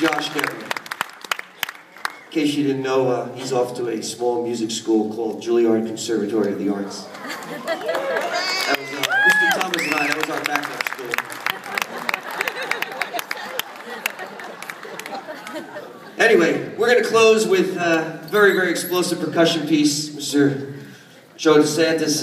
Josh Carey. In case you didn't know, uh, he's off to a small music school called Juilliard Conservatory of the Arts. That was, uh, Mr. Thomas and I, that was our backup school. Anyway, we're going to close with a very, very explosive percussion piece, Mr. Joe DeSantis.